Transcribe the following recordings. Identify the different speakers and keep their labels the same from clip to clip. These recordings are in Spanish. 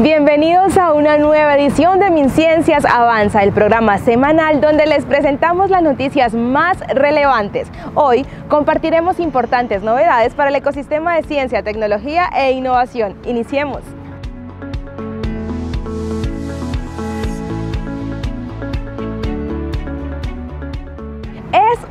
Speaker 1: Bienvenidos a una nueva edición de MinCiencias Avanza, el programa semanal donde les presentamos las noticias más relevantes. Hoy compartiremos importantes novedades para el ecosistema de ciencia, tecnología e innovación. Iniciemos.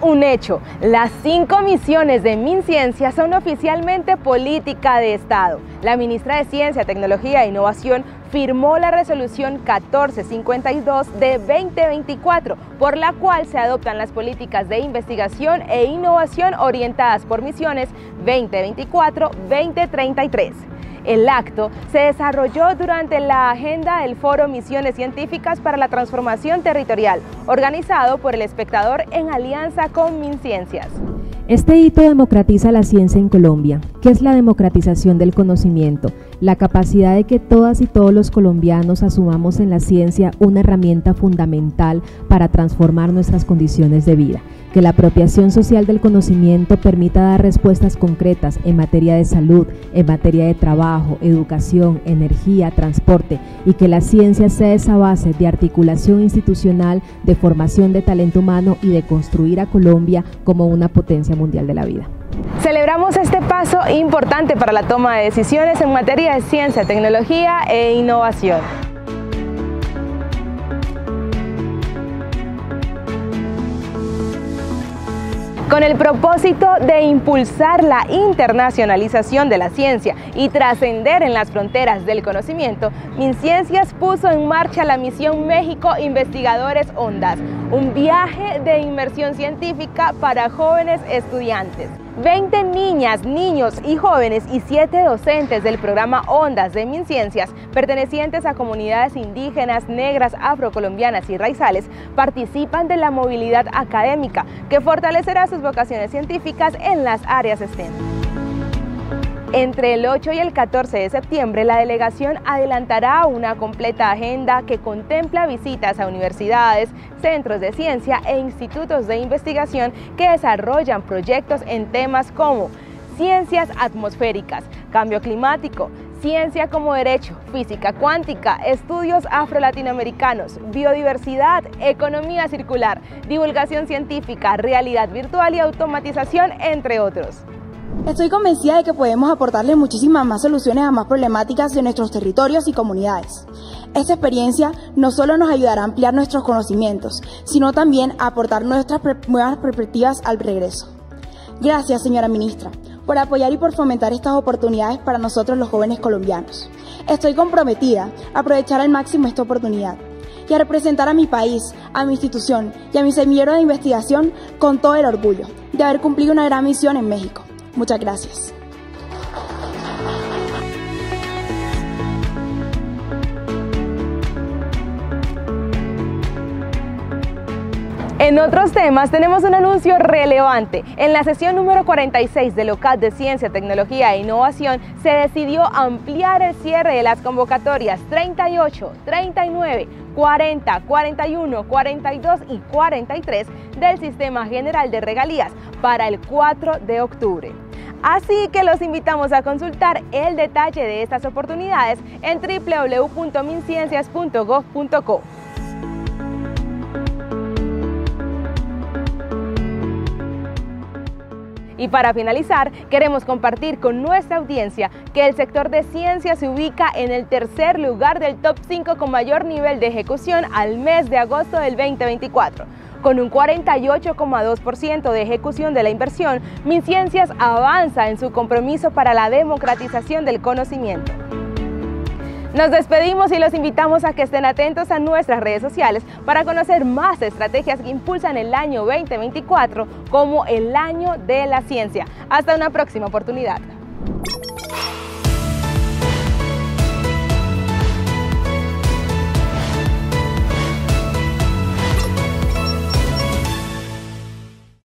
Speaker 1: Un hecho, las cinco misiones de MinCiencia son oficialmente política de Estado. La ministra de Ciencia, Tecnología e Innovación firmó la resolución 1452 de 2024, por la cual se adoptan las políticas de investigación e innovación orientadas por misiones 2024-2033. El acto se desarrolló durante la agenda del Foro Misiones Científicas para la Transformación Territorial, organizado por el espectador en alianza con MinCiencias.
Speaker 2: Este hito democratiza la ciencia en Colombia. ¿Qué es la democratización del conocimiento? La capacidad de que todas y todos los colombianos asumamos en la ciencia una herramienta fundamental para transformar nuestras condiciones de vida que la apropiación social del conocimiento permita dar respuestas concretas en materia de salud, en materia de trabajo, educación, energía, transporte y que la ciencia sea esa base de articulación institucional, de formación de talento humano y de construir a Colombia como una potencia mundial de la vida.
Speaker 1: Celebramos este paso importante para la toma de decisiones en materia de ciencia, tecnología e innovación. Con el propósito de impulsar la internacionalización de la ciencia y trascender en las fronteras del conocimiento, MinCiencias puso en marcha la misión México Investigadores Ondas, un viaje de inmersión científica para jóvenes estudiantes. 20 niñas, niños y jóvenes y 7 docentes del programa Ondas de MinCiencias, pertenecientes a comunidades indígenas, negras, afrocolombianas y raizales, participan de la movilidad académica que fortalecerá sus vocaciones científicas en las áreas STEM. Entre el 8 y el 14 de septiembre, la delegación adelantará una completa agenda que contempla visitas a universidades, centros de ciencia e institutos de investigación que desarrollan proyectos en temas como ciencias atmosféricas, cambio climático, ciencia como derecho, física cuántica, estudios afro-latinoamericanos, biodiversidad, economía circular, divulgación científica, realidad virtual y automatización, entre otros.
Speaker 3: Estoy convencida de que podemos aportarle muchísimas más soluciones a más problemáticas de nuestros territorios y comunidades. Esta experiencia no solo nos ayudará a ampliar nuestros conocimientos, sino también a aportar nuestras nuevas perspectivas al regreso. Gracias, señora ministra, por apoyar y por fomentar estas oportunidades para nosotros los jóvenes colombianos. Estoy comprometida a aprovechar al máximo esta oportunidad y a representar a mi país, a mi institución y a mi semillero de investigación con todo el orgullo de haber cumplido una gran misión en México. Muchas gracias.
Speaker 1: En otros temas tenemos un anuncio relevante. En la sesión número 46 del local de Ciencia, Tecnología e Innovación se decidió ampliar el cierre de las convocatorias 38, 39, 40, 41, 42 y 43 del Sistema General de Regalías para el 4 de octubre. Así que los invitamos a consultar el detalle de estas oportunidades en www.minciencias.gov.co. Y para finalizar, queremos compartir con nuestra audiencia que el sector de ciencia se ubica en el tercer lugar del top 5 con mayor nivel de ejecución al mes de agosto del 2024. Con un 48,2% de ejecución de la inversión, MinCiencias avanza en su compromiso para la democratización del conocimiento. Nos despedimos y los invitamos a que estén atentos a nuestras redes sociales para conocer más estrategias que impulsan el año 2024 como el año de la ciencia. Hasta una próxima oportunidad.